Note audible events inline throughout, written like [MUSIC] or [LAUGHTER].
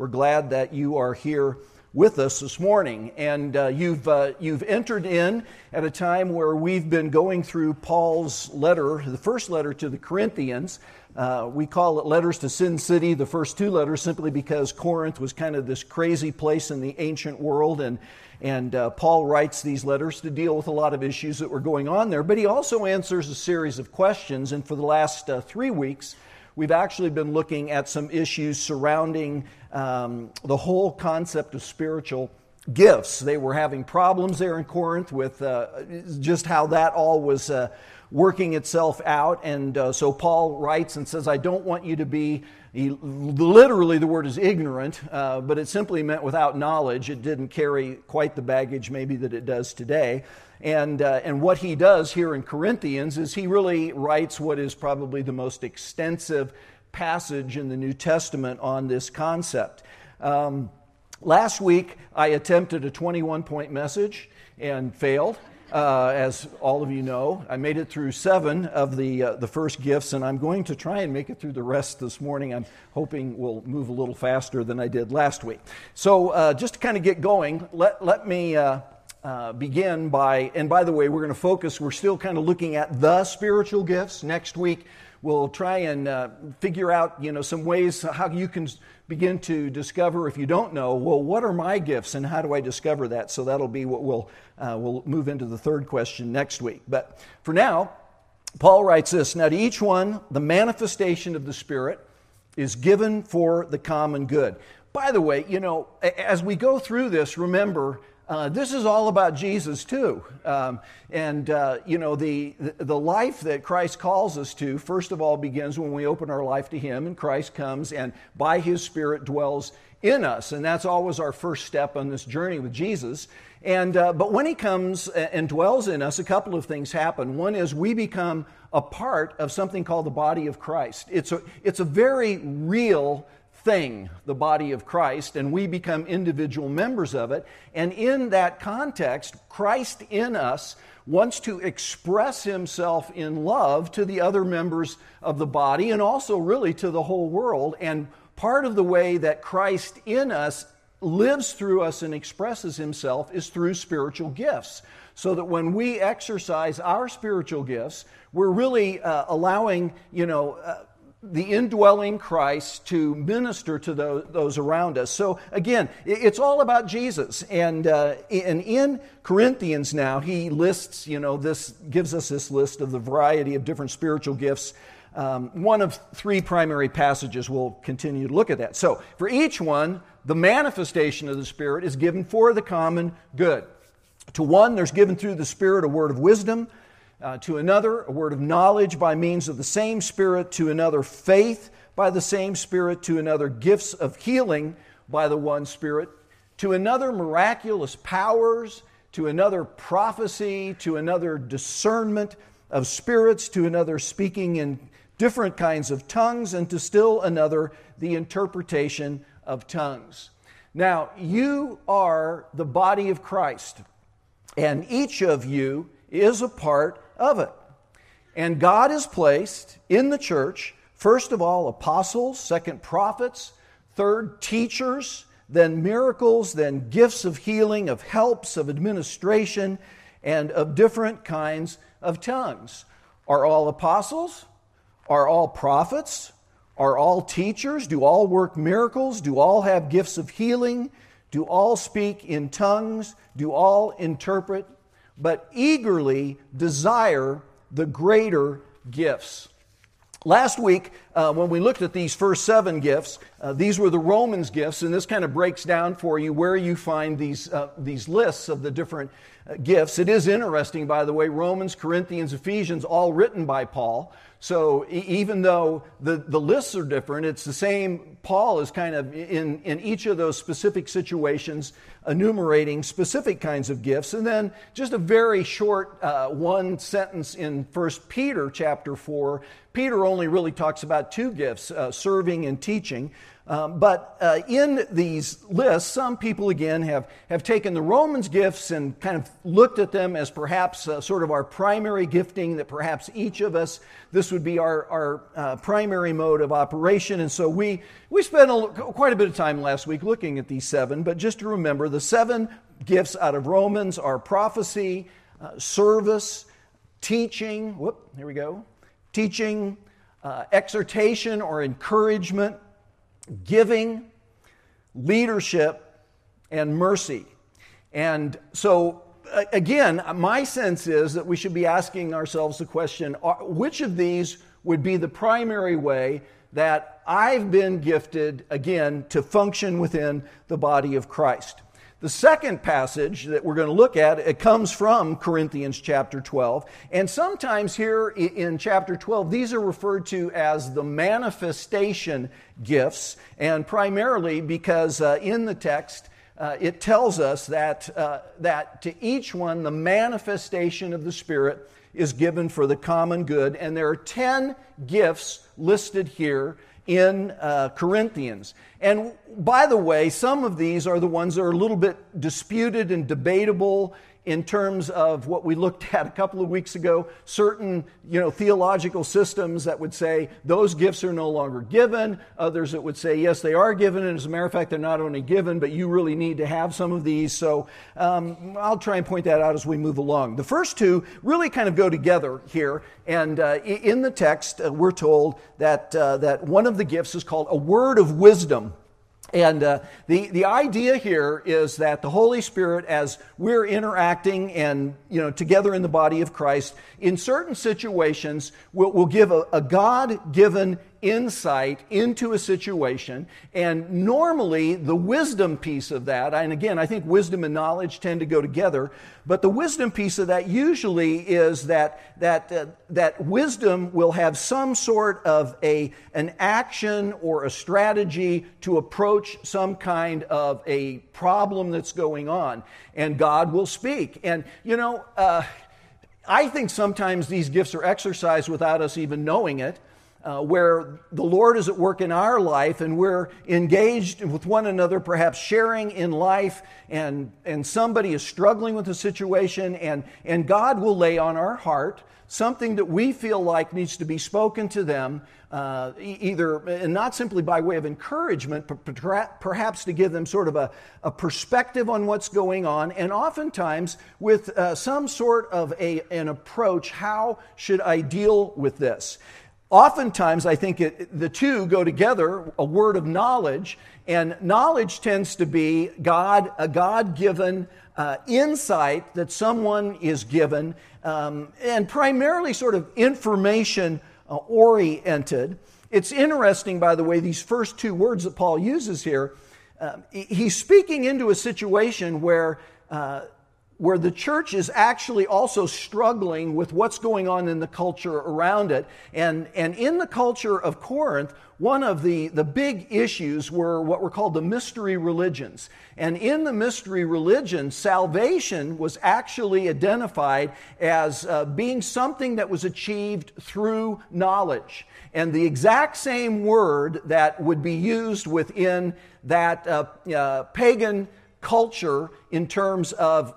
we're glad that you are here with us this morning. And uh, you've, uh, you've entered in at a time where we've been going through Paul's letter, the first letter to the Corinthians. Uh, we call it Letters to Sin City, the first two letters, simply because Corinth was kind of this crazy place in the ancient world. And, and uh, Paul writes these letters to deal with a lot of issues that were going on there. But he also answers a series of questions. And for the last uh, three weeks, we've actually been looking at some issues surrounding um, the whole concept of spiritual gifts. They were having problems there in Corinth with uh, just how that all was uh, working itself out. And uh, so Paul writes and says, I don't want you to be, he, literally, the word is ignorant, uh, but it simply meant without knowledge. It didn't carry quite the baggage, maybe, that it does today. And, uh, and what he does here in Corinthians is he really writes what is probably the most extensive passage in the New Testament on this concept. Um, last week, I attempted a 21 point message and failed. Uh, as all of you know, I made it through seven of the, uh, the first gifts, and I'm going to try and make it through the rest this morning. I'm hoping we'll move a little faster than I did last week. So, uh, just to kind of get going, let, let me uh, begin by, and by the way, we're going to focus, we're still kind of looking at the spiritual gifts. Next week, we'll try and uh, figure out, you know, some ways how you can begin to discover if you don't know, well, what are my gifts and how do I discover that? So that'll be what we'll, uh, we'll move into the third question next week. But for now, Paul writes this Now, to each one, the manifestation of the Spirit is given for the common good. By the way, you know, as we go through this, remember, uh, this is all about Jesus, too. Um, and, uh, you know, the, the life that Christ calls us to, first of all, begins when we open our life to Him, and Christ comes and by His Spirit dwells in us. And that's always our first step on this journey with Jesus. And, uh, but when He comes and dwells in us, a couple of things happen. One is we become a part of something called the body of Christ. It's a, it's a very real thing, the body of Christ, and we become individual members of it. And in that context, Christ in us wants to express himself in love to the other members of the body and also really to the whole world. And part of the way that Christ in us lives through us and expresses himself is through spiritual gifts. So that when we exercise our spiritual gifts, we're really uh, allowing, you know, uh, the indwelling Christ to minister to those, those, around us. So again, it's all about Jesus. And, uh, and in Corinthians now, he lists, you know, this gives us this list of the variety of different spiritual gifts. Um, one of three primary passages we'll continue to look at that. So for each one, the manifestation of the Spirit is given for the common good. To one, there's given through the Spirit a word of wisdom uh, to another, a word of knowledge by means of the same Spirit, to another, faith by the same Spirit, to another, gifts of healing by the one Spirit, to another, miraculous powers, to another, prophecy, to another, discernment of spirits, to another, speaking in different kinds of tongues, and to still another, the interpretation of tongues. Now, you are the body of Christ, and each of you is a part of it. And God has placed in the church, first of all, apostles, second, prophets, third, teachers, then miracles, then gifts of healing, of helps, of administration, and of different kinds of tongues. Are all apostles? Are all prophets? Are all teachers? Do all work miracles? Do all have gifts of healing? Do all speak in tongues? Do all interpret? But eagerly desire the greater gifts. Last week, uh, when we looked at these first seven gifts, uh, these were the Romans gifts, and this kind of breaks down for you where you find these, uh, these lists of the different uh, gifts. It is interesting, by the way, Romans, Corinthians, Ephesians, all written by Paul. So even though the, the lists are different, it's the same. Paul is kind of in, in each of those specific situations enumerating specific kinds of gifts. And then just a very short uh, one sentence in 1 Peter chapter 4 Peter only really talks about two gifts uh, serving and teaching. Um, but uh, in these lists, some people again have, have taken the Romans gifts and kind of looked at them as perhaps uh, sort of our primary gifting, that perhaps each of us, this would be our, our uh, primary mode of operation. And so we, we spent a, quite a bit of time last week looking at these seven. But just to remember, the seven gifts out of Romans are prophecy, uh, service, teaching, whoop, here we go, teaching, uh, exhortation or encouragement giving, leadership, and mercy. And so, again, my sense is that we should be asking ourselves the question which of these would be the primary way that I've been gifted, again, to function within the body of Christ? The second passage that we're going to look at, it comes from Corinthians chapter 12. And sometimes here in chapter 12, these are referred to as the manifestation gifts, and primarily because uh, in the text, uh, it tells us that, uh, that to each one, the manifestation of the Spirit is given for the common good. And there are 10 gifts listed here in uh, Corinthians. And by the way, some of these are the ones that are a little bit disputed and debatable in terms of what we looked at a couple of weeks ago certain you know theological systems that would say those gifts are no longer given. Others that would say yes they are given and as a matter of fact they're not only given but you really need to have some of these. So um, i'll try and point that out as we move along. The first two really kind of go together here and uh, in the text uh, we're told that, uh, that one of the gifts is called a word of wisdom and uh, the, the idea here is that the Holy Spirit, as we're interacting and you know together in the body of Christ, in certain situations, will, will give a, a God given insight into a situation. And normally, the wisdom piece of that, and again, I think wisdom and knowledge tend to go together, but the wisdom piece of that usually is that, that, uh, that wisdom will have some sort of a, an action or a strategy to approach some kind of a problem that's going on. And God will speak. And, you know, uh, I think sometimes these gifts are exercised without us even knowing it uh, where the Lord is at work in our life and we're engaged with one another, perhaps sharing in life, and, and somebody is struggling with a situation, and, and God will lay on our heart something that we feel like needs to be spoken to them, uh, either, and not simply by way of encouragement, but perhaps to give them sort of a, a perspective on what's going on, and oftentimes with uh, some sort of a, an approach how should I deal with this? Oftentimes, I think it, the two go together a word of knowledge, and knowledge tends to be God, a God given uh, insight that someone is given, um, and primarily sort of information uh, oriented. It's interesting, by the way, these first two words that Paul uses here. Uh, he's speaking into a situation where uh, where the church is actually also struggling with what's going on in the culture around it. And, and in the culture of Corinth, one of the, the big issues were what were called the mystery religions. And in the mystery religion, salvation was actually identified as uh, being something that was achieved through knowledge. And the exact same word that would be used within that uh, uh, pagan culture in terms of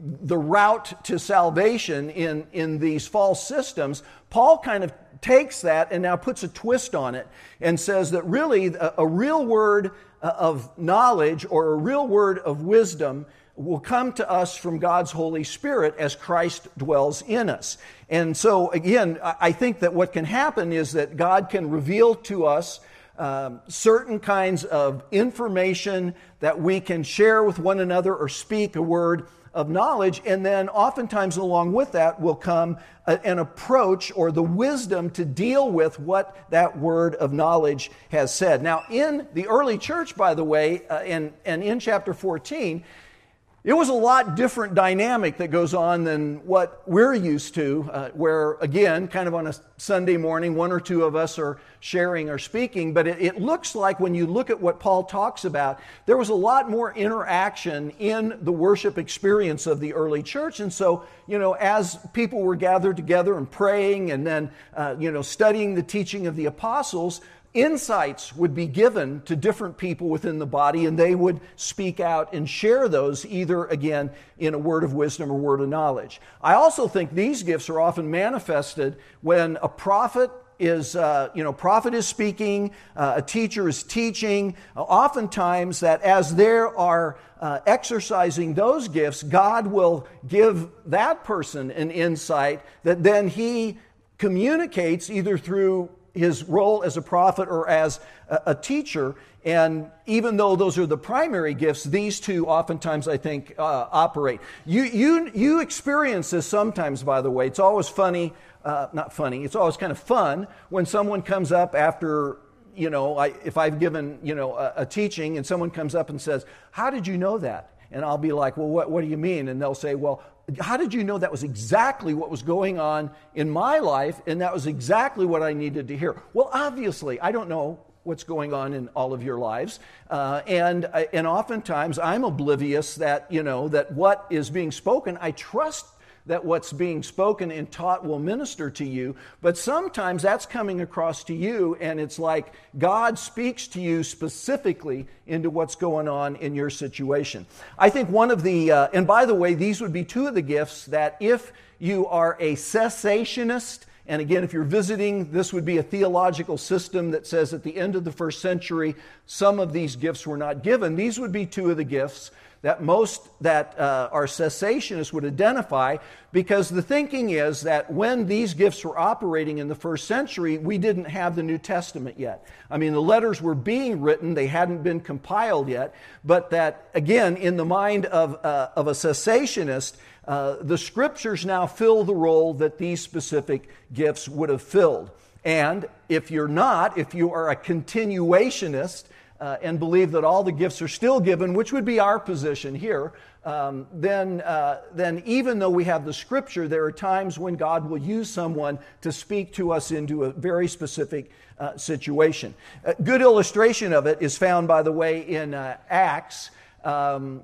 the route to salvation in, in these false systems, Paul kind of takes that and now puts a twist on it and says that really a, a real word uh, of knowledge or a real word of wisdom will come to us from God's Holy Spirit as Christ dwells in us. And so, again, I think that what can happen is that God can reveal to us um, certain kinds of information that we can share with one another or speak a word of knowledge. And then, oftentimes, along with that will come a, an approach or the wisdom to deal with what that word of knowledge has said. Now, in the early church, by the way, uh, and, and in chapter 14, It was a lot different dynamic that goes on than what we're used to, uh, where, again, kind of on a Sunday morning, one or two of us are sharing or speaking. But it, it, looks like when you look at what Paul talks about, there was a lot more interaction in the worship experience of the early church. And so, you know, as people were gathered together and praying and then, uh, you know, studying the teaching of the apostles, insights would be given to different people within the body, and they would speak out and share those either again in a word of wisdom or word of knowledge. I also think these gifts are often manifested when a prophet is uh, you know prophet is speaking uh, a teacher is teaching uh, oftentimes that as there are uh, exercising those gifts god will give that person an insight that then he communicates either through his role as a prophet or as a, teacher. And even though those are the primary gifts, these two oftentimes, I think, uh, operate. You, you, you experience this sometimes, by the way. It's always funny, uh, not funny, it's always kind of fun when someone comes up after you know, I, if I've given, you know, a, a, teaching and someone comes up and says, How did you know that? And I'll be like, Well, what, what do you mean? And they'll say, Well, how did you know that was exactly what was going on in my life and that was exactly what I needed to hear? Well, obviously, I don't know what's going on in all of your lives. Uh, and, uh, and oftentimes I'm oblivious that, you know, that what is being spoken, I trust that what's being spoken and taught will minister to you. But sometimes that's coming across to you, and it's like God speaks to you specifically into what's going on in your situation. I think one of the, uh, and by the way, these would be two of the gifts that if you are a cessationist, and again, if you're visiting, this would be a theological system that says at the end of the first century, some of these gifts were not given. These would be two of the gifts that most that uh, our cessationists would identify because the thinking is that when these gifts were operating in the first century we didn't have the new testament yet. I mean the letters were being written. They hadn't been compiled yet. But that again in the mind of, uh, of a cessationist uh, the scriptures now fill the role that these specific gifts would have filled. And if you're not if you are a continuationist uh, and believe that all the gifts are still given, which would be our position here, um, then, uh, then even though we have the scripture, there are times when God will use someone to speak to us into a very specific uh, situation. A good illustration of it is found, by the way, in uh, Acts. Um,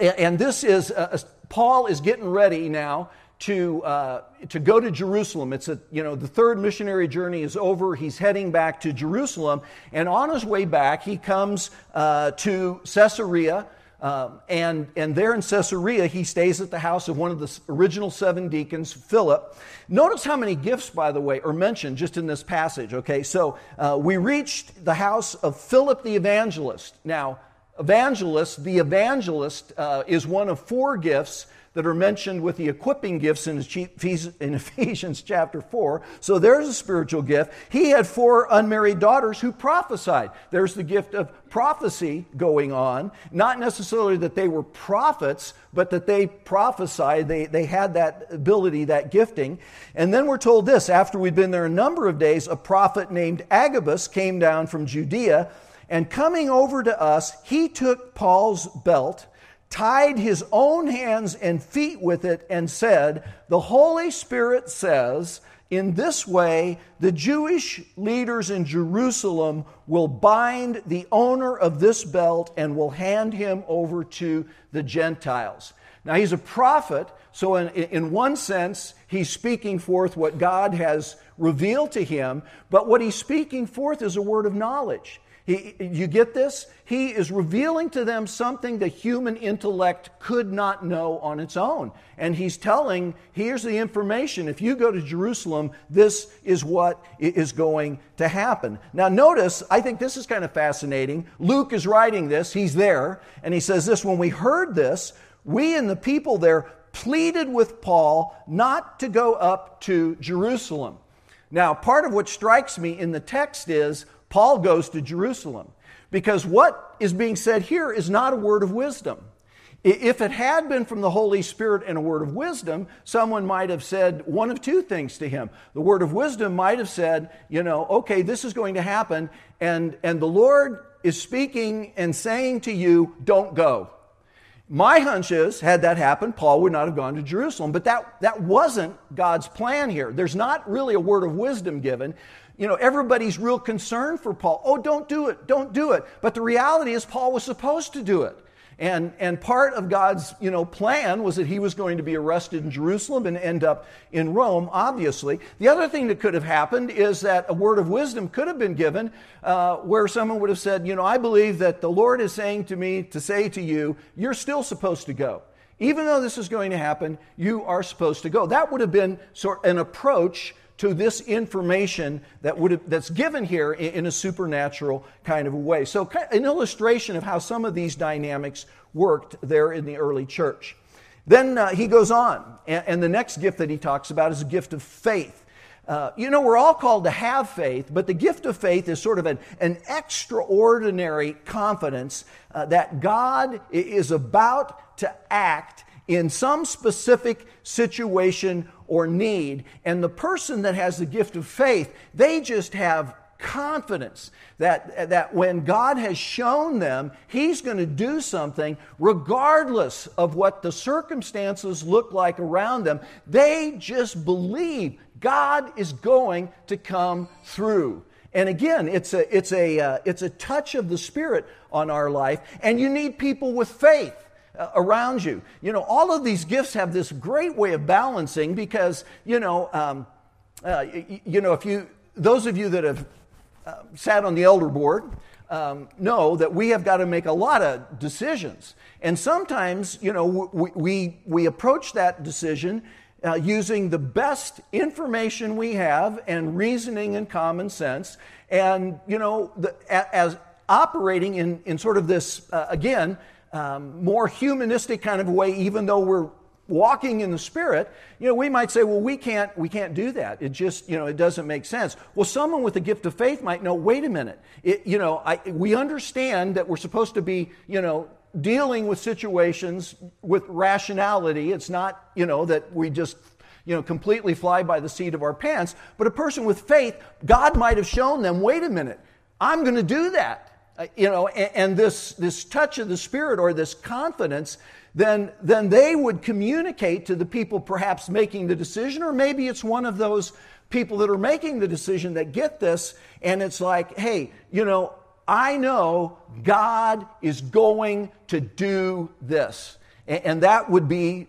and this is, uh, Paul is getting ready now to, uh, to go to Jerusalem. It's a, you know, the third missionary journey is over. He's heading back to Jerusalem. And on his way back, he comes uh, to Caesarea. Um, and, and there in Caesarea, he stays at the house of one of the original seven deacons, Philip. Notice how many gifts, by the way, are mentioned just in this passage. Okay, so uh, we reached the house of Philip the evangelist. Now, evangelist, the evangelist uh, is one of four gifts that are mentioned with the equipping gifts in Ephesians chapter 4. So there's a spiritual gift. He had four unmarried daughters who prophesied. There's the gift of prophecy going on. Not necessarily that they were prophets, but that they prophesied. They, they had that ability, that gifting. And then we're told this after we'd been there a number of days, a prophet named Agabus came down from Judea. And coming over to us, he took Paul's belt tied his own hands and feet with it, and said, The Holy Spirit says, in this way, the Jewish leaders in Jerusalem will bind the owner of this belt and will hand him over to the Gentiles. Now, he's a prophet, so in, in one sense, he's speaking forth what God has revealed to him, but what he's speaking forth is a word of knowledge. He, you get this? He is revealing to them something the human intellect could not know on its own. And he's telling, here's the information. If you go to Jerusalem, this is what is going to happen. Now, notice, I think this is kind of fascinating. Luke is writing this, he's there, and he says this When we heard this, we and the people there pleaded with Paul not to go up to Jerusalem. Now, part of what strikes me in the text is Paul goes to Jerusalem because what is being said here is not a word of wisdom. If it had been from the Holy Spirit and a word of wisdom, someone might have said one of two things to him. The word of wisdom might have said, you know, okay, this is going to happen, and, and the Lord is speaking and saying to you, don't go. My hunch is, had that happened, Paul would not have gone to Jerusalem. But that, that wasn't God's plan here. There's not really a word of wisdom given. You know, everybody's real concern for Paul. Oh, don't do it, don't do it. But the reality is, Paul was supposed to do it. And, and part of God's you know, plan was that he was going to be arrested in Jerusalem and end up in Rome, obviously. The other thing that could have happened is that a word of wisdom could have been given uh, where someone would have said, You know, I believe that the Lord is saying to me to say to you, you're still supposed to go. Even though this is going to happen, you are supposed to go. That would have been sort an approach to this information that would have, that's given here in, in a supernatural kind of a way. So, an illustration of how some of these dynamics worked there in the early church. Then uh, he goes on, and, and, the next gift that he talks about is a gift of faith. Uh, you know, we're all called to have faith, but the gift of faith is sort of an, an extraordinary confidence uh, that God is about to act in some specific situation or need. And the person that has the gift of faith, they just have confidence that, that when God has shown them He's going to do something, regardless of what the circumstances look like around them, they just believe God is going to come through. And again, it's a, it's, a, uh, it's a touch of the Spirit on our life, and you need people with faith around you. You know, all of these gifts have this great way of balancing because, you know, um, uh, you, you, know, if you, those of you that have uh, sat on the elder board um, know that we have got to make a lot of decisions. And sometimes, you know, we, we, we approach that decision uh, using the best information we have and reasoning and common sense. And, you know, the, as operating in, in sort of this, uh, again, um, more humanistic kind of way, even though we're walking in the spirit you know we might say well we can't we can't do that. It just you know it doesn't make sense. Well someone with the gift of faith might know wait a minute. It, you know I, we understand that we're supposed to be you know dealing with situations with rationality. It's not you know that we just you know completely fly by the seat of our pants. But a person with faith god might have shown them wait a minute i'm going to do that uh, you know, and, and, this, this touch of the Spirit or this confidence, then, then they would communicate to the people perhaps making the decision, or maybe it's one of those people that are making the decision that get this, and it's like, hey, you know, I know God is going to do this. And, and that would be,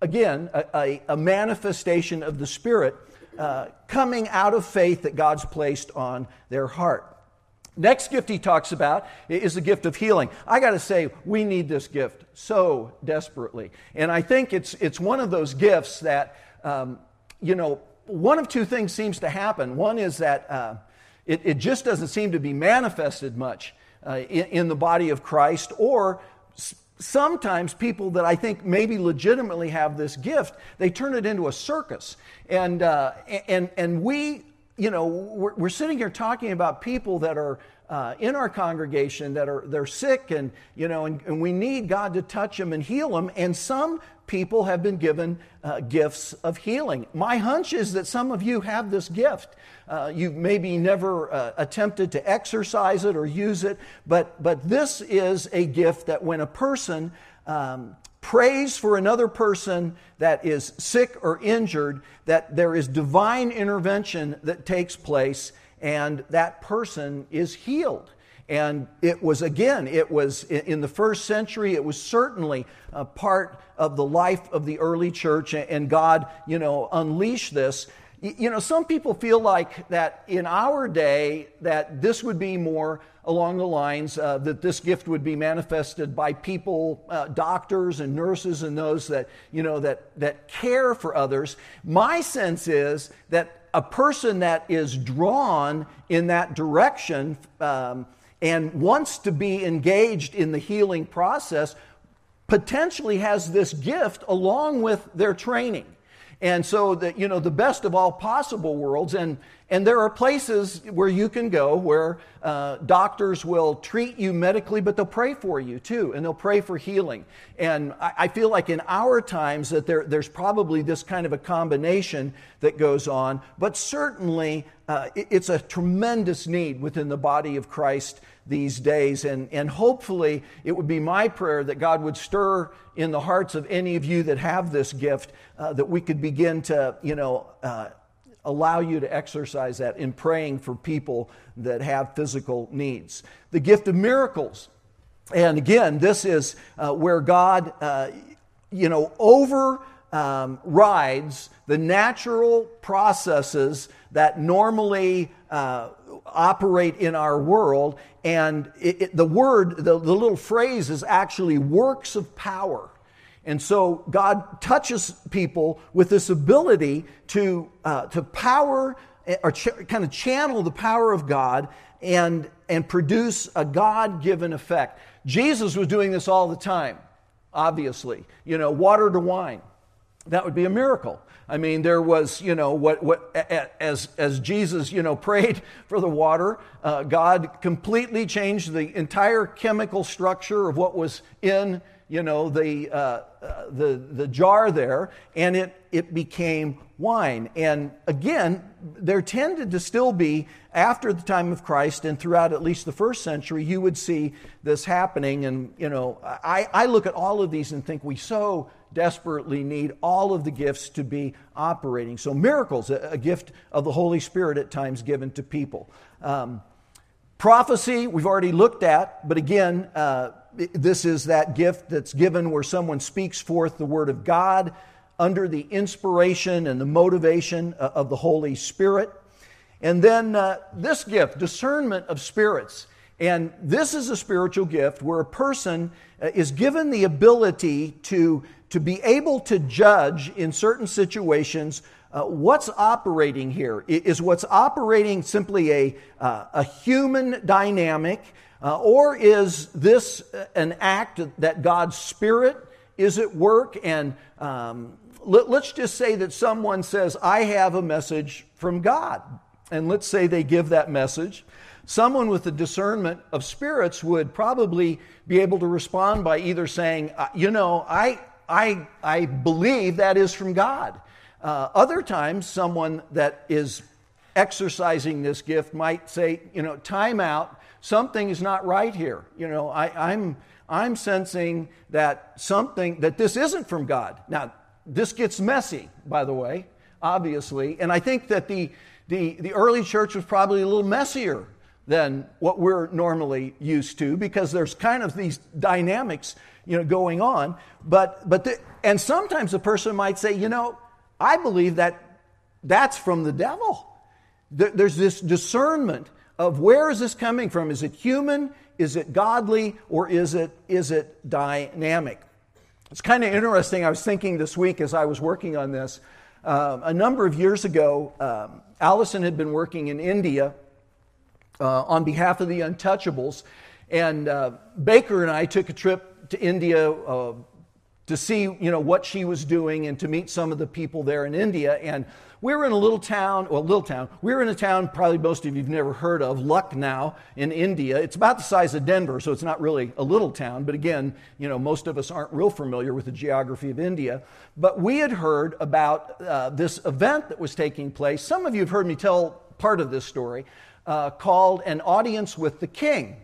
again, a, a, a manifestation of the Spirit uh, coming out of faith that God's placed on their heart. Next gift he talks about is the gift of healing. I got to say, we need this gift so desperately. And I think it's, it's one of those gifts that, um, you know, one of two things seems to happen. One is that uh, it, it, just doesn't seem to be manifested much uh, in, in, the body of Christ, or s- sometimes people that I think maybe legitimately have this gift, they turn it into a circus. And, uh, and, and we you know, we're, we're, sitting here talking about people that are uh, in our congregation that are they're sick and you know and, and, we need god to touch them and heal them and some people have been given uh, gifts of healing. My hunch is that some of you have this gift. Uh, you've maybe never uh, attempted to exercise it or use it but but this is a gift that when a person um, prays for another person that is sick or injured, that there is divine intervention that takes place and that person is healed. And it was, again, it was in the first century, it was certainly a part of the life of the early church, and God, you know, unleashed this. You know, some people feel like that in our day, that this would be more along the lines uh, that this gift would be manifested by people, uh, doctors and nurses and those that, you know, that, that care for others. My sense is that a person that is drawn in that direction um, and wants to be engaged in the healing process potentially has this gift along with their training. And so that, you know, the best of all possible worlds, and, And there are places where you can go where uh, doctors will treat you medically, but they'll pray for you too, and they'll pray for healing. And I, I feel like in our times that there, there's probably this kind of a combination that goes on, but certainly uh, it, it's a tremendous need within the body of Christ these days. And, and hopefully, it would be my prayer that God would stir in the hearts of any of you that have this gift, uh, that we could begin to, you know, uh, allow you to exercise that in praying for people that have physical needs. The gift of miracles. And again, this is uh, where God, uh, you know, over um, rides the natural processes that normally uh, operate in our world. And it, it, the word, the, the little phrase is actually works of power. And so God touches people with this ability to, uh, to power or ch- kind of channel the power of God and, and produce a God given effect. Jesus was doing this all the time, obviously. You know, water to wine. That would be a miracle. I mean, there was, you know, what, what as, as Jesus, you know, [LAUGHS] prayed for the water, uh, God completely changed the entire chemical structure of what was in you know, the, uh, uh, the, the jar there, and it, it became wine. And again, there tended to still be, after the time of Christ and throughout at least the first century, you would see this happening. And, you know, I, I look at all of these and think we so desperately need all of the gifts to be operating. So, miracles, a, a gift of the Holy Spirit at times given to people. Um, prophecy, we've already looked at, but again, uh, this is that gift that's given where someone speaks forth the word of God under the inspiration and the motivation uh, of the Holy Spirit. And then uh, this gift, discernment of spirits. And this is a spiritual gift where a person uh, is given the ability to, to be able to judge in certain situations uh, what's operating here. Is what's operating simply a, uh, a human dynamic uh, or is this an act that God's Spirit is at work? And um, let, let's just say that someone says, I have a message from God. And let's say they give that message. Someone with the discernment of spirits would probably be able to respond by either saying, uh, You know, I, I, I believe that is from God. Uh, other times, someone that is exercising this gift might say, You know, time out something is not right here. You know, I, I'm, I'm sensing that something, that this isn't from God. Now, this gets messy, by the way, obviously. And I think that the, the, the early church was probably a little messier than what we're normally used to because there's kind of these dynamics you know going on but but the, and sometimes a person might say you know i believe that that's from the devil there's this discernment of where is this coming from? Is it human? Is it godly? Or is it, is it dynamic? It's kind of interesting. I was thinking this week as I was working on this. Uh, a number of years ago, um, Allison had been working in India uh, on behalf of the Untouchables, and uh, Baker and I took a trip to India uh, to see, you know, what she was doing and to meet some of the people there in India. And we were in a little town, well, little town. We were in a town probably most of you've never heard of, Lucknow in India. It's about the size of Denver, so it's not really a little town. But again, you know, most of us aren't real familiar with the geography of India. But we had heard about uh, this event that was taking place. Some of you have heard me tell part of this story uh, called An Audience with the King.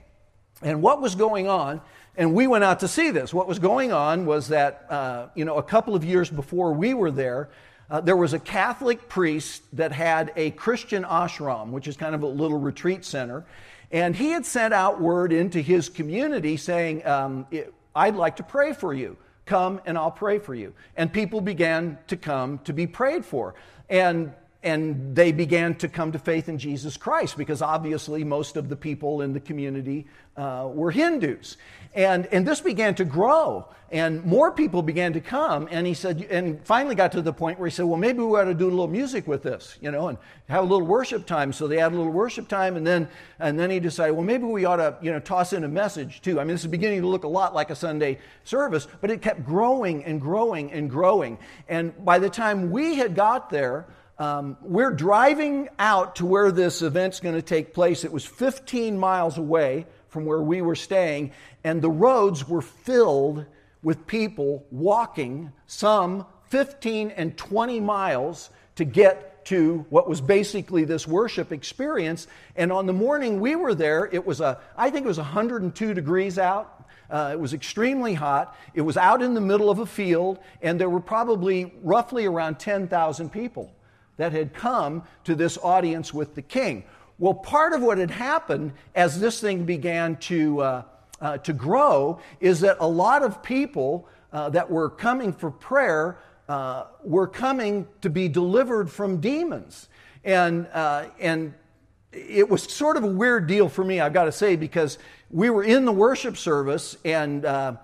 And what was going on and we went out to see this. What was going on was that, uh, you know, a couple of years before we were there, uh, there was a Catholic priest that had a Christian ashram, which is kind of a little retreat center. And he had sent out word into his community saying, um, I'd like to pray for you. Come and I'll pray for you. And people began to come to be prayed for. And and they began to come to faith in Jesus Christ because obviously most of the people in the community uh, were Hindus. And, and this began to grow, and more people began to come. And he said, and finally got to the point where he said, Well, maybe we ought to do a little music with this, you know, and have a little worship time. So they had a little worship time, and then, and then he decided, Well, maybe we ought to, you know, toss in a message too. I mean, this is beginning to look a lot like a Sunday service, but it kept growing and growing and growing. And by the time we had got there, um, we're driving out to where this event's going to take place. It was 15 miles away from where we were staying, and the roads were filled with people walking some 15 and 20 miles to get to what was basically this worship experience. And on the morning we were there, it was a, I think it was 102 degrees out. Uh, it was extremely hot. It was out in the middle of a field, and there were probably roughly around 10,000 people that had come to this audience with the king. Well, part of what had happened as this thing began to, uh, uh, to grow is that a lot of people uh, that were coming for prayer uh, were coming to be delivered from demons. And, uh, and it was sort of a weird deal for me, I've got to say, because we were in the worship service and uh,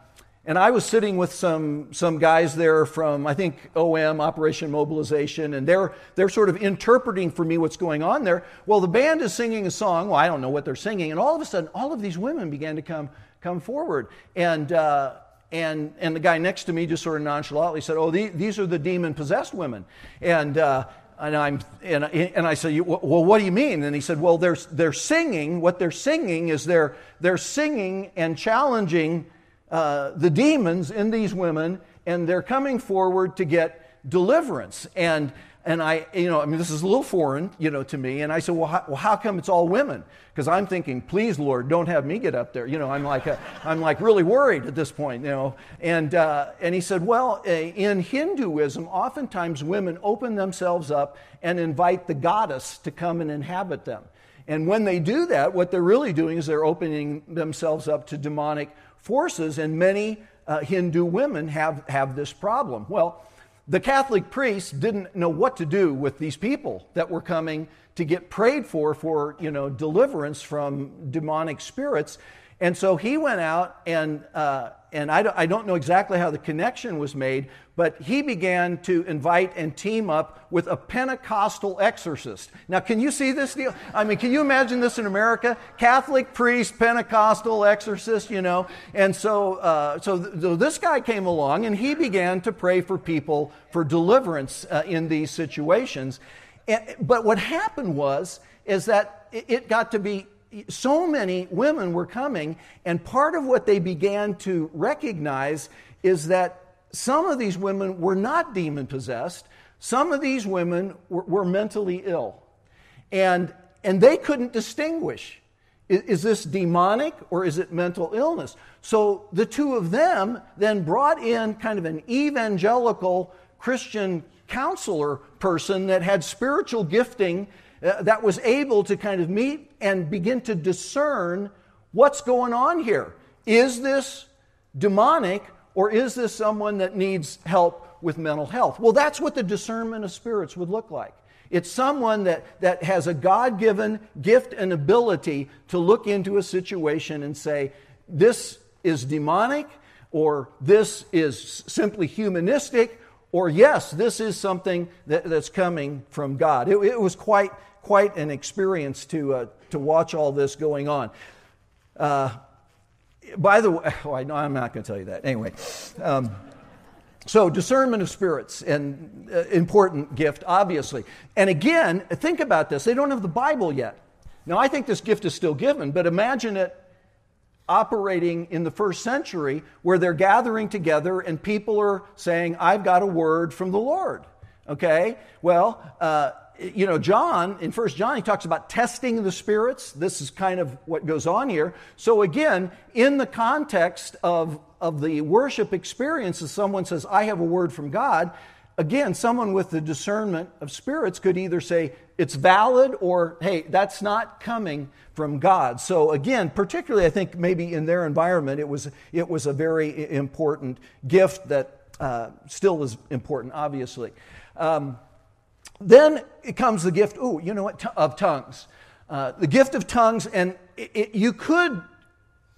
and I was sitting with some, some guys there from, I think, OM, Operation Mobilization, and they're, they're sort of interpreting for me what's going on there. Well, the band is singing a song. Well, I don't know what they're singing. And all of a sudden, all of these women began to come, come forward. And, uh, and, and the guy next to me just sort of nonchalantly said, Oh, these are the demon possessed women. And, uh, and, I'm, and, and I said, Well, what do you mean? And he said, Well, they're, they're singing. What they're singing is they're, they're singing and challenging uh, the demons in these women, and they're coming forward to get deliverance. And and I, you know, I mean, this is a little foreign, you know, to me. And I said, well, how, well, how come it's all women? Because I'm thinking, please, Lord, don't have me get up there. You know, I'm like, a, I'm like really worried at this point, you know. And uh, and he said, well, uh, in Hinduism, oftentimes women open themselves up and invite the goddess to come and inhabit them. And when they do that, what they're really doing is they're opening themselves up to demonic forces, and many uh, Hindu women have, have this problem. Well, the Catholic priests didn't know what to do with these people that were coming to get prayed for for you know deliverance from demonic spirits and so he went out, and, uh, and I, don't, I don't know exactly how the connection was made, but he began to invite and team up with a Pentecostal exorcist. Now, can you see this deal? I mean, can you imagine this in America? Catholic priest, Pentecostal exorcist, you know? And so, uh, so, th- so, this guy came along and he began to pray for people for deliverance uh, in these situations. And, but what happened was, is that it got to be so many women were coming, and part of what they began to recognize is that some of these women were not demon possessed, some of these women were, were mentally ill. And, and they couldn't distinguish is, is this demonic or is it mental illness? So the two of them then brought in kind of an evangelical Christian counselor person that had spiritual gifting uh, that was able to kind of meet and begin to discern what's going on here. Is this demonic or is this someone that needs help with mental health? Well, that's what the discernment of spirits would look like. It's someone that, that has a God given gift and ability to look into a situation and say, this is demonic, or this is simply humanistic, or yes, this is something that, that's coming from God. It, it was quite quite an experience to, uh, to watch all this going on. Uh, by the way, [LAUGHS] oh, I know I'm not going to tell you that. Anyway, um, so discernment of spirits, an uh, important gift, obviously. And again, think about this. They don't have the Bible yet. Now, I think this gift is still given, but imagine it operating in the first century where they're gathering together and people are saying, I've got a word from the Lord. Okay? Well, uh, you know, John, in First John, he talks about testing the spirits. This is kind of what goes on here. So, again, in the context of, of the worship experience, if someone says, I have a word from God, again, someone with the discernment of spirits could either say, it's valid or, hey, that's not coming from God. So, again, particularly, I think maybe in their environment, it was, it was a very important gift that uh, still is important, obviously. Um, then it comes the gift, oh, you know what, of tongues. Uh, the gift of tongues, and it, it, you could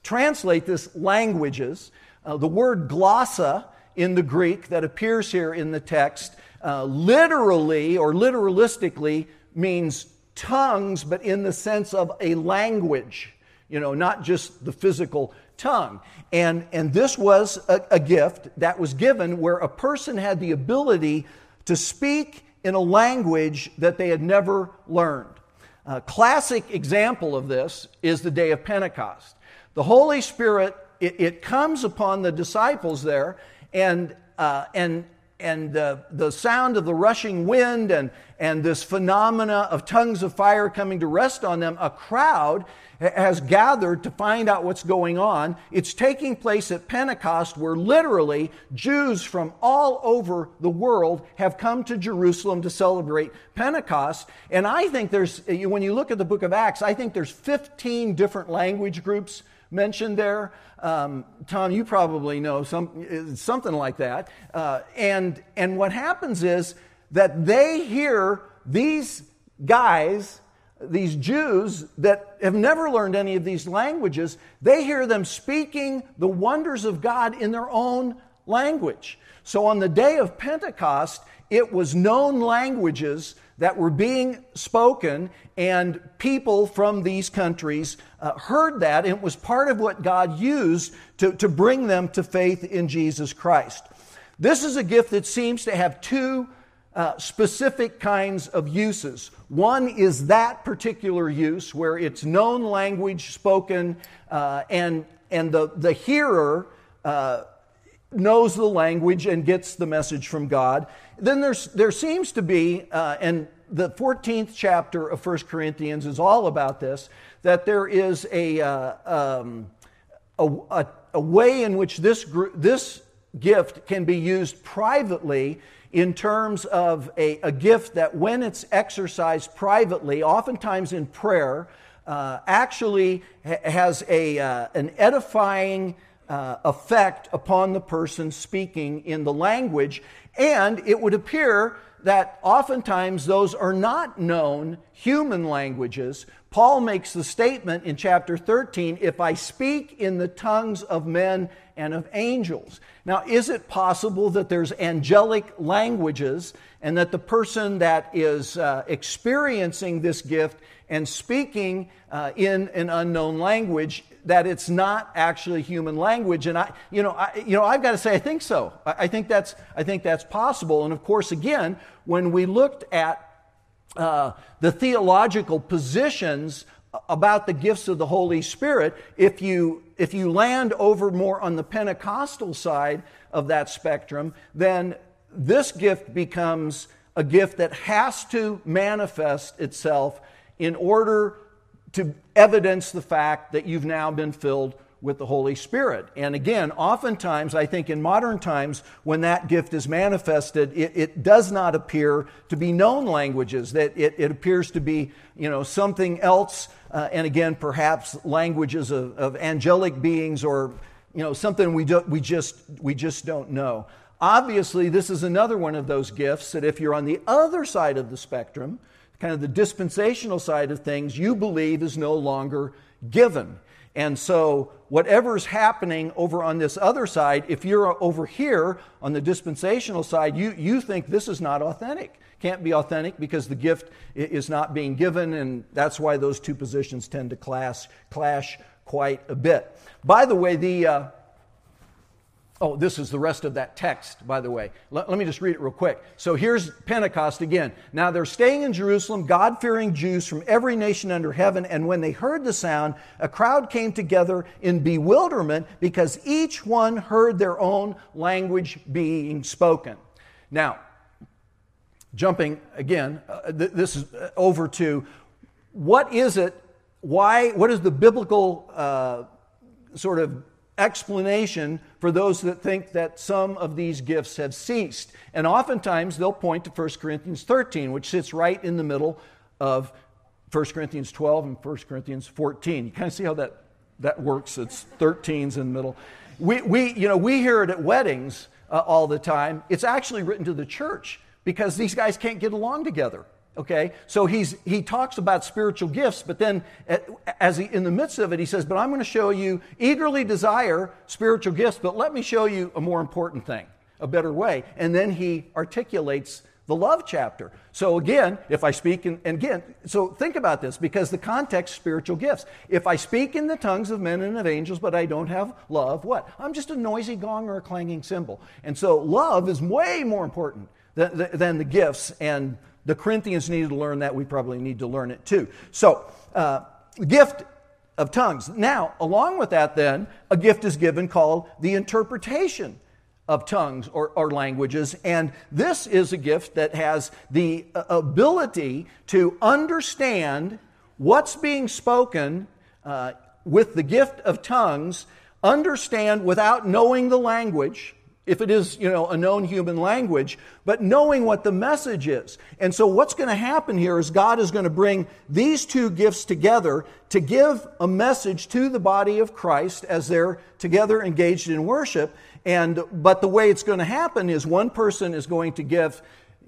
translate this languages. Uh, the word glossa in the Greek that appears here in the text uh, literally or literalistically means tongues, but in the sense of a language, you know, not just the physical tongue. And, and this was a, a gift that was given where a person had the ability to speak in a language that they had never learned. A classic example of this is the day of Pentecost. The Holy Spirit, it, it comes upon the disciples there, and, uh, and, and the, the sound of the rushing wind and, and this phenomena of tongues of fire coming to rest on them, a crowd has gathered to find out what's going on. It's taking place at Pentecost, where literally Jews from all over the world have come to Jerusalem to celebrate Pentecost. And I think there's, when you look at the book of Acts, I think there's 15 different language groups mentioned there. Um, Tom, you probably know some, something like that. Uh, and, and what happens is that they hear these guys these Jews that have never learned any of these languages, they hear them speaking the wonders of God in their own language. So on the day of Pentecost, it was known languages that were being spoken, and people from these countries uh, heard that, and it was part of what God used to, to bring them to faith in Jesus Christ. This is a gift that seems to have two uh, specific kinds of uses. One is that particular use where it's known language spoken uh, and, and the, the hearer uh, knows the language and gets the message from God. Then there's, there seems to be, uh, and the 14th chapter of 1 Corinthians is all about this, that there is a, uh, um, a, a, a, way in which this, gr- this gift can be used privately in terms of a, a gift that, when it's exercised privately, oftentimes in prayer, uh, actually ha- has a, uh, an edifying uh, effect upon the person speaking in the language. And it would appear that oftentimes those are not known human languages. Paul makes the statement in chapter 13 if I speak in the tongues of men and of angels. Now, is it possible that there's angelic languages and that the person that is uh, experiencing this gift and speaking uh, in an unknown language that it's not actually human language? And i you know I, you know i've got to say i think so. I, I think that's i think that's possible. And of course again when we looked at uh, the theological positions about the gifts of the Holy Spirit, if you, if you land over more on the Pentecostal side of that spectrum, then this gift becomes a gift that has to manifest itself in order to evidence the fact that you've now been filled with the Holy Spirit. And again, oftentimes, I think in modern times, when that gift is manifested, it, it does not appear to be known languages, that it, it appears to be, you know, something else, uh, and again, perhaps languages of, of angelic beings or, you know, something we, don't we, just, we just don't know. Obviously, this is another one of those gifts that if you're on the other side of the spectrum, kind of the dispensational side of things, you believe is no longer given. And so, whatever's happening over on this other side, if you're over here on the dispensational side, you, you think this is not authentic. Can't be authentic because the gift is not being given, and that's why those two positions tend to clash, clash quite a bit. By the way, the. Uh, Oh, this is the rest of that text, by the way. Let, let, me just read it real quick. So here's Pentecost again. Now they're staying in Jerusalem, God fearing Jews from every nation under heaven. And when they heard the sound, a crowd came together in bewilderment because each one heard their own language being spoken. Now, jumping again, uh, th- this is uh, over to what is it? Why? What is the biblical uh, sort of explanation for those that think that some of these gifts have ceased. And oftentimes they'll point to 1 Corinthians 13, which sits right in the middle of 1 Corinthians 12 and 1 Corinthians 14. You kind of see how that, that works. It's 13's in the middle. We, we, you know, we hear it at weddings uh, all the time. It's actually written to the church because these guys can't get along together. Okay, so he's, he talks about spiritual gifts, but then as he, in the midst of it, he says, But I'm going to show you, eagerly desire spiritual gifts, but let me show you a more important thing, a better way. And then he articulates the love chapter. So again, if I speak in, and again, so think about this because the context spiritual gifts. If I speak in the tongues of men and of angels, but I don't have love, what? I'm just a noisy gong or a clanging cymbal. And so love is way more important than the gifts. And the Corinthians needed to learn that. We probably need to learn it too. So, uh, gift of tongues. Now, along with that, then, a gift is given called the interpretation of tongues or, or, languages. And this is a gift that has the uh, ability to understand what's being spoken uh, with the gift of tongues, understand without knowing the language, if it is, you know, a known human language, but knowing what the message is. And so what's going to happen here is God is going to bring these two gifts together to give a message to the body of Christ as they're together engaged in worship. And but the way it's going to happen is one person is going to give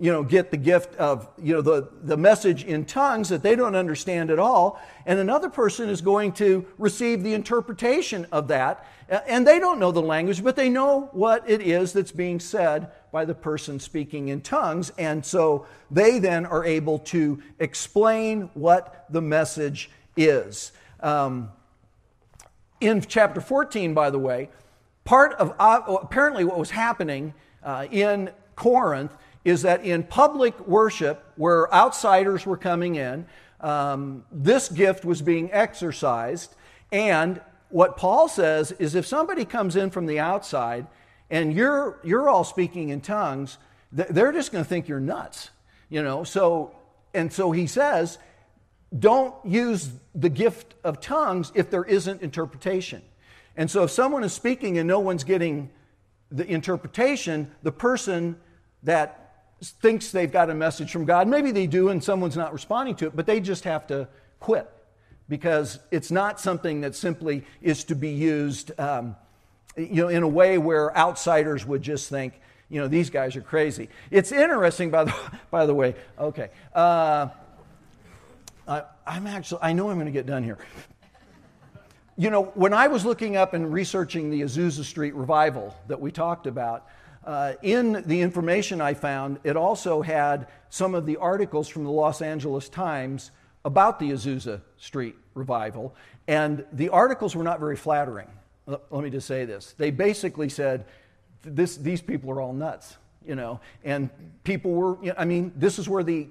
you know, get the gift of, you know, the, the message in tongues that they don't understand at all. And another person is going to receive the interpretation of that. And they don't know the language, but they know what it is that's being said by the person speaking in tongues. And so they then are able to explain what the message is. Um, in chapter 14, by the way, part of uh, apparently what was happening uh, in Corinth is that in public worship, where outsiders were coming in, um, this gift was being exercised. And what Paul says is if somebody comes in from the outside and you're, you're all speaking in tongues, they're just going to think you're nuts. You know, so, and so he says, don't use the gift of tongues if there isn't interpretation. And so if someone is speaking and no one's getting the interpretation, the person that thinks they've got a message from God. Maybe they do and someone's not responding to it, but they just have to quit because it's not something that simply is to be used um, you know, in a way where outsiders would just think, you know, these guys are crazy. It's interesting, by the, [LAUGHS] by the way. Okay. Uh, I, I'm actually, I know I'm going to get done here. You know, when I was looking up and researching the Azusa Street revival that we talked about, uh, in the information I found, it also had some of the articles from the Los Angeles Times about the Azusa Street revival, and the articles were not very flattering. Let me just say this. They basically said, this, these people are all nuts, you know, and people were, you know, I mean, this is where the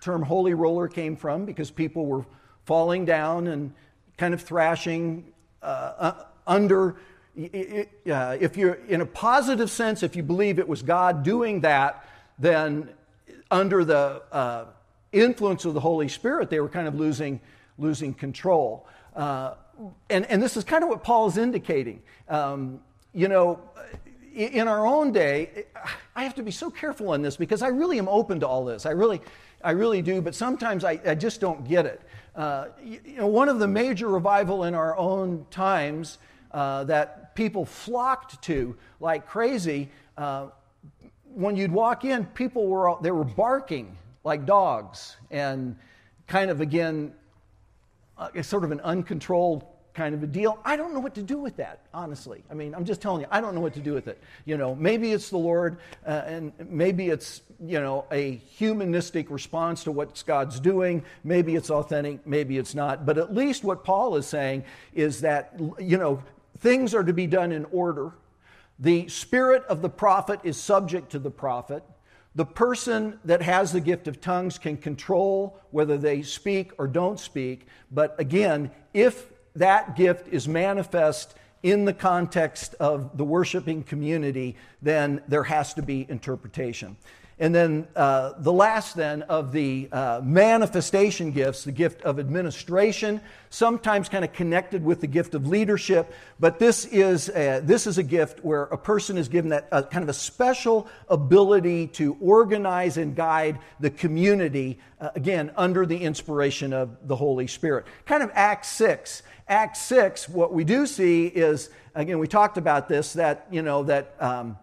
term holy roller came from because people were falling down and kind of thrashing uh, under uh, if you're in a positive sense, if you believe it was God doing that, then under the uh, influence of the Holy Spirit, they were kind of losing, losing control. Uh, and, and this is kind of what Paul is indicating. Um, you know, in our own day, I have to be so careful on this because I really am open to all this. I really, I really do, but sometimes I, I just don't get it. Uh, you know, one of the major revival in our own times uh, that people flocked to like crazy. Uh, when you'd walk in, people were they were barking like dogs, and kind of again, uh, sort of an uncontrolled kind of a deal. I don't know what to do with that, honestly. I mean, I'm just telling you, I don't know what to do with it. You know, maybe it's the Lord, uh, and maybe it's, you know, a humanistic response to what God's doing. Maybe it's authentic, maybe it's not. But at least what Paul is saying is that, you know, things are to be done in order. The spirit of the prophet is subject to the prophet. The person that has the gift of tongues can control whether they speak or don't speak. But again, if that gift is manifest in the context of the worshiping community, then there has to be interpretation. And then uh, the last, then, of the uh, manifestation gifts, the gift of administration, sometimes kind of connected with the gift of leadership, but this is a, this is a gift where a person is given that uh, kind of a special ability to organize and guide the community, uh, again, under the inspiration of the Holy Spirit. Kind of Acts 6. Acts 6, what we do see is, again, we talked about this, that, you know, that um,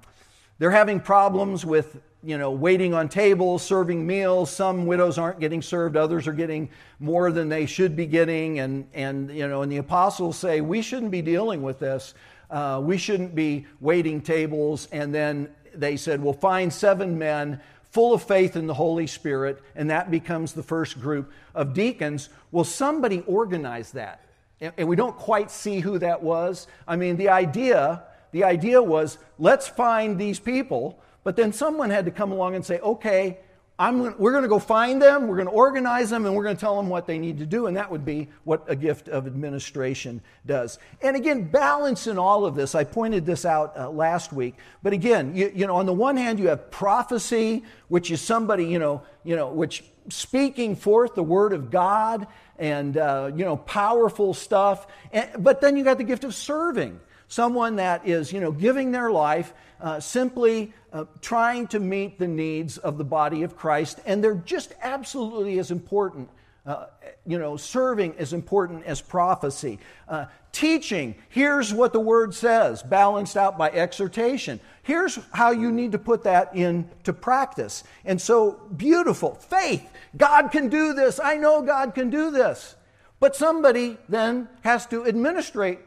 they're having problems with you know, waiting on tables, serving meals. Some widows aren't getting served, others are getting more than they should be getting. And, and you know, and the apostles say, we shouldn't be dealing with this. Uh, we shouldn't be waiting tables. And then they said, we'll find seven men full of faith in the Holy Spirit, and that becomes the first group of deacons. Well, somebody organized that. And we don't quite see who that was. I mean, the idea, the idea was let's find these people but then someone had to come along and say, okay, I'm, we're going to go find them, we're going to organize them, and we're going to tell them what they need to do. And that would be what a gift of administration does. And again, balance in all of this. I pointed this out uh, last week. But again, you, you know, on the one hand, you have prophecy, which is somebody, you know, you know, which speaking forth the word of God and, uh, you know, powerful stuff. And, but then you got the gift of serving someone that is, you know, giving their life uh, simply uh, trying to meet the needs of the body of Christ, and they're just absolutely as important. Uh, you know, serving as important as prophecy. Uh, teaching, here's what the word says, balanced out by exhortation. Here's how you need to put that into practice. And so, beautiful. Faith. God can do this. I know God can do this. But somebody then has to administrate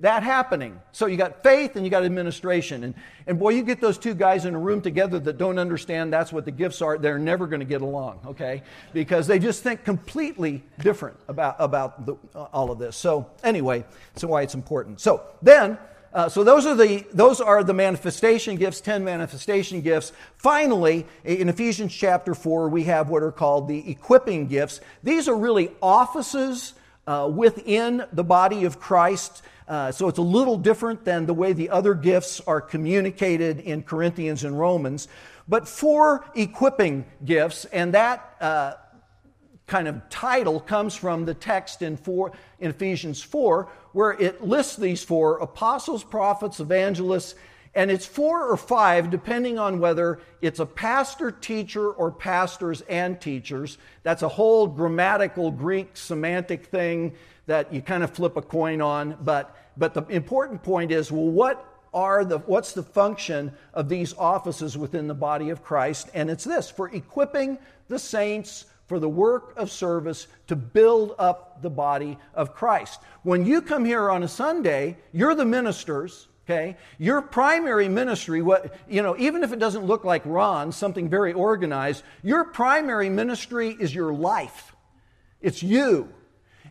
that happening. So you got faith and you got administration. And, and boy, you get those two guys in a room together that don't understand that's what the gifts are, they're never going to get along, okay? Because they just think completely different about, about the, uh, all of this. So, anyway, so why it's important. So, then, uh, so those are the those are the manifestation gifts 10 manifestation gifts finally in ephesians chapter 4 we have what are called the equipping gifts these are really offices uh, within the body of christ uh, so it's a little different than the way the other gifts are communicated in Corinthians and Romans. But four equipping gifts, and that uh, kind of title comes from the text in, four, in Ephesians 4, where it lists these four apostles, prophets, evangelists, and it's four or five, depending on whether it's a pastor, teacher, or pastors and teachers. That's a whole grammatical Greek semantic thing that you kind of flip a coin on. But, but the important point is well, what are the, what's the function of these offices within the body of Christ? And it's this for equipping the saints for the work of service to build up the body of Christ. When you come here on a Sunday, you're the ministers, okay? Your primary ministry, what, you know, even if it doesn't look like Ron, something very organized, your primary ministry is your life. It's you.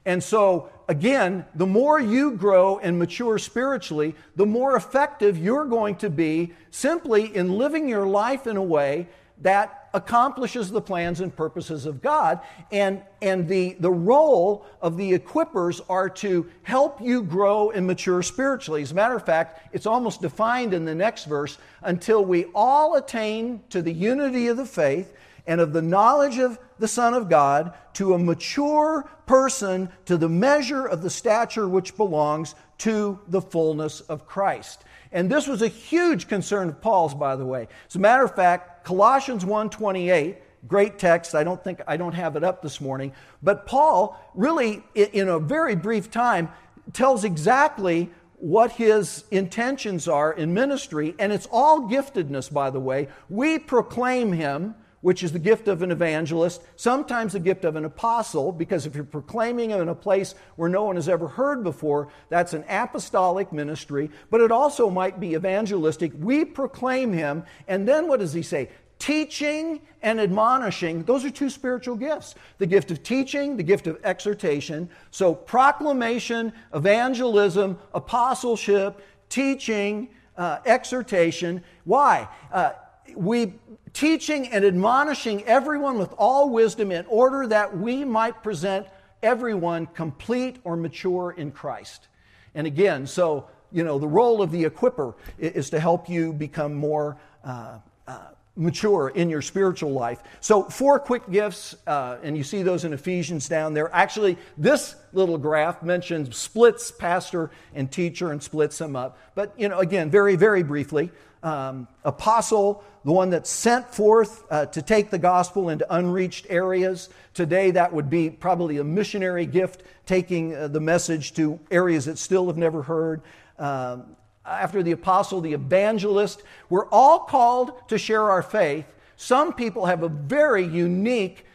And so, again, the more you grow and mature spiritually, the more effective you're going to be simply in living your life in a way that accomplishes the plans and purposes of God. And, and the, the role of the equippers are to help you grow and mature spiritually. As a matter of fact, it's almost defined in the next verse until we all attain to the unity of the faith and of the knowledge of the Son of God to a mature person to the measure of the stature which belongs to the fullness of Christ. And this was a huge concern of Paul's, by the way. As a matter of fact, Colossians 1.28, great text, I don't think, I don't have it up this morning, but Paul really, in a very brief time, tells exactly what his intentions are in ministry, and it's all giftedness, by the way. We proclaim him which is the gift of an evangelist, sometimes the gift of an apostle, because if you're proclaiming in a place where no one has ever heard before, that's an apostolic ministry, but it also might be evangelistic. We proclaim him, and then what does he say? Teaching and admonishing, those are two spiritual gifts the gift of teaching, the gift of exhortation. So, proclamation, evangelism, apostleship, teaching, uh, exhortation. Why? Uh, we teaching and admonishing everyone with all wisdom in order that we might present everyone complete or mature in Christ. And again, so, you know, the role of the equiper is to help you become more uh, uh, mature in your spiritual life. So, four quick gifts, uh, and you see those in Ephesians down there. Actually, this little graph mentions splits pastor and teacher and splits them up. But, you know, again, very, very briefly um, apostle, the one that's sent forth uh, to take the gospel into unreached areas. Today, that would be probably a missionary gift, taking uh, the message to areas that still have never heard. Um, after the apostle, the evangelist, we're all called to share our faith. Some people have a very unique,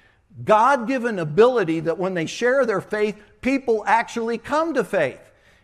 God given ability that when they share their faith, people actually come to faith.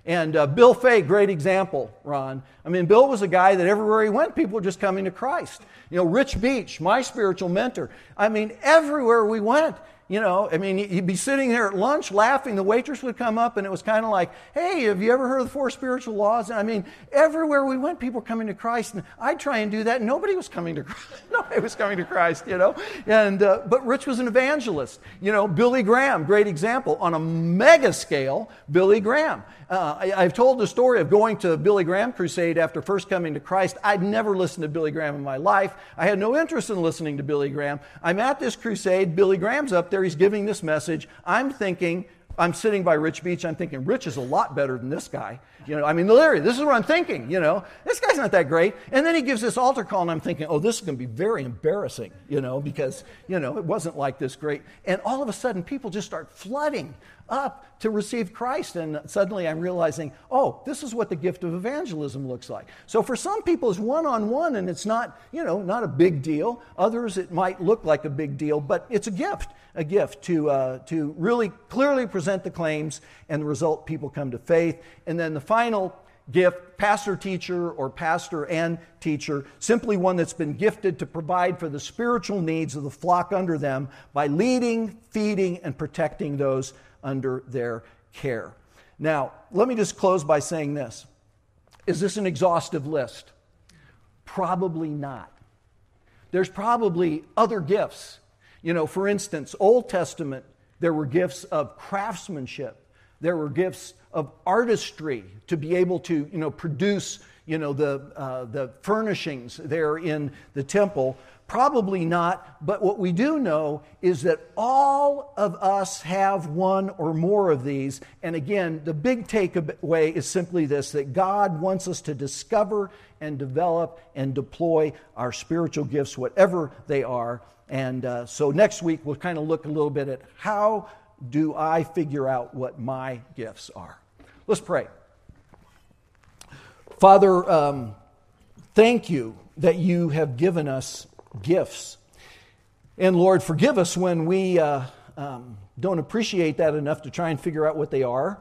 And uh, Bill Fay, great example, Ron. I mean, Bill was a guy that everywhere he went, people were just coming to Christ. You know, Rich Beach, my spiritual mentor. I mean, everywhere we went, You know, I mean, you'd be sitting there at lunch laughing. The waitress would come up, and it was kind of like, hey, have you ever heard of the four spiritual laws? And I mean, everywhere we went, people were coming to Christ. And I'd try and do that, and nobody was coming to Christ. [LAUGHS] nobody was coming to Christ, you know. And, uh, but Rich was an evangelist. You know, Billy Graham, great example. On a mega scale, Billy Graham. Uh, I, have told the story of going to Billy Graham crusade after first coming to Christ. I'd never listened to Billy Graham in my life. I had no interest in listening to Billy Graham. I'm at this crusade. Billy Graham's up there. He's giving this message. I'm thinking, I'm sitting by Rich Beach. I'm thinking, Rich is a lot better than this guy. You know, I mean, literally, this is what I'm thinking. You know, this guy's not that great. And then he gives this altar call, and I'm thinking, oh, this is going to be very embarrassing. You know, because you know it wasn't like this great. And all of a sudden, people just start flooding up to receive Christ. And suddenly I'm realizing, oh, this is what the gift of evangelism looks like. So for some people, it's one on one and it's not, you know, not a big deal. Others, it might look like a big deal, but it's a gift, a gift to, uh, to really clearly present the claims and the result people come to faith. And then the final gift, pastor teacher or pastor and teacher, simply one that's been gifted to provide for the spiritual needs of the flock under them by leading, feeding, and protecting those under their care. Now, let me just close by saying this Is this an exhaustive list? Probably not. There's probably other gifts. You know, for instance, Old Testament, there were gifts of craftsmanship, there were gifts of artistry to be able to, you know, produce, you know, the, uh, the furnishings there in the temple. Probably not, but what we do know is that all of us have one or more of these. And again, the big takeaway is simply this that God wants us to discover and develop and deploy our spiritual gifts, whatever they are. And uh, so next week, we'll kind of look a little bit at how do I figure out what my gifts are. Let's pray. Father, um, thank you that you have given us gifts. And Lord, forgive us when we uh, um, don't appreciate that enough to try and figure out what they are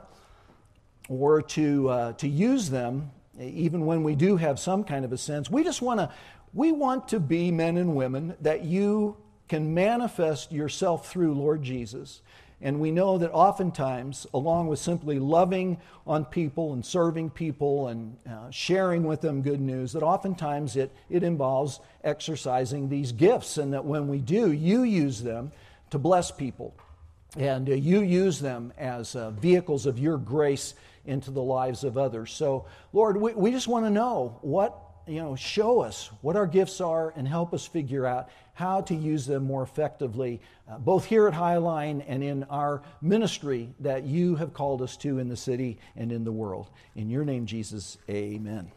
or to, uh, to use them, even when we do have some kind of a sense. We just want to we want to be men and women that you can manifest yourself through, Lord Jesus. And we know that oftentimes, along with simply loving on people and serving people and uh, sharing with them good news, that oftentimes it, it involves exercising these gifts. And that when we do, you use them to bless people. And uh, you use them as uh, vehicles of your grace into the lives of others. So, Lord, we, we just want to know what you know, show us what our gifts are and help us figure out how to use them more effectively, uh, both here at Highline and in our ministry that you have called us to in the city and in the world. In your name, Jesus, amen.